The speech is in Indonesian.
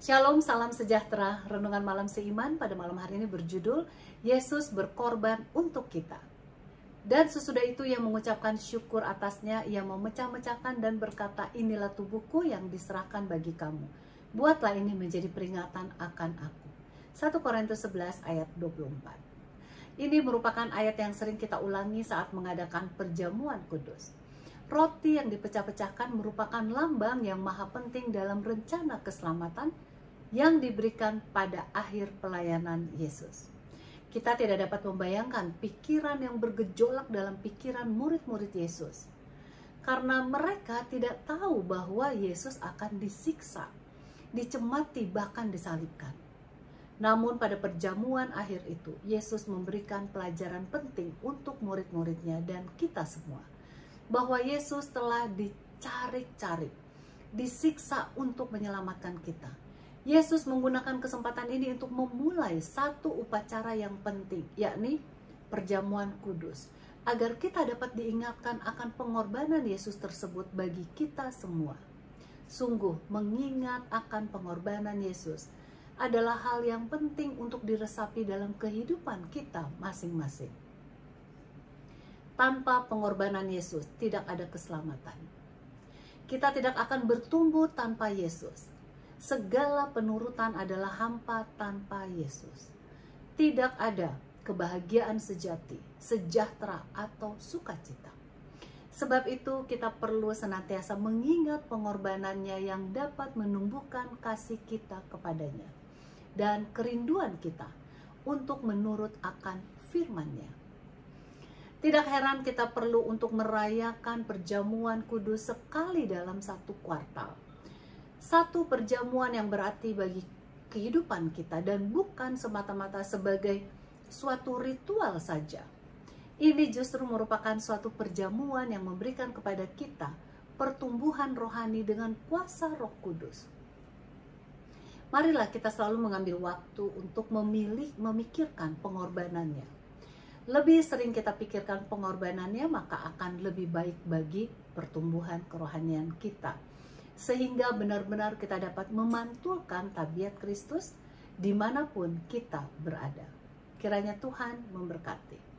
Shalom, salam sejahtera. Renungan malam seiman pada malam hari ini berjudul Yesus berkorban untuk kita. Dan sesudah itu yang mengucapkan syukur atasnya, ia memecah-mecahkan dan berkata, inilah tubuhku yang diserahkan bagi kamu. Buatlah ini menjadi peringatan akan aku. 1 Korintus 11 ayat 24. Ini merupakan ayat yang sering kita ulangi saat mengadakan perjamuan kudus. Roti yang dipecah-pecahkan merupakan lambang yang maha penting dalam rencana keselamatan yang diberikan pada akhir pelayanan Yesus. Kita tidak dapat membayangkan pikiran yang bergejolak dalam pikiran murid-murid Yesus. Karena mereka tidak tahu bahwa Yesus akan disiksa, dicemati bahkan disalibkan. Namun pada perjamuan akhir itu, Yesus memberikan pelajaran penting untuk murid-muridnya dan kita semua. Bahwa Yesus telah dicari-cari, disiksa untuk menyelamatkan kita Yesus menggunakan kesempatan ini untuk memulai satu upacara yang penting, yakni perjamuan kudus, agar kita dapat diingatkan akan pengorbanan Yesus tersebut bagi kita semua. Sungguh, mengingat akan pengorbanan Yesus adalah hal yang penting untuk diresapi dalam kehidupan kita masing-masing. Tanpa pengorbanan Yesus, tidak ada keselamatan. Kita tidak akan bertumbuh tanpa Yesus segala penurutan adalah hampa tanpa Yesus. Tidak ada kebahagiaan sejati, sejahtera, atau sukacita. Sebab itu kita perlu senantiasa mengingat pengorbanannya yang dapat menumbuhkan kasih kita kepadanya dan kerinduan kita untuk menurut akan firman-Nya. Tidak heran kita perlu untuk merayakan perjamuan kudus sekali dalam satu kuartal satu perjamuan yang berarti bagi kehidupan kita dan bukan semata-mata sebagai suatu ritual saja. Ini justru merupakan suatu perjamuan yang memberikan kepada kita pertumbuhan rohani dengan kuasa Roh Kudus. Marilah kita selalu mengambil waktu untuk memilih memikirkan pengorbanannya. Lebih sering kita pikirkan pengorbanannya, maka akan lebih baik bagi pertumbuhan kerohanian kita sehingga benar-benar kita dapat memantulkan tabiat Kristus di mana pun kita berada. Kiranya Tuhan memberkati.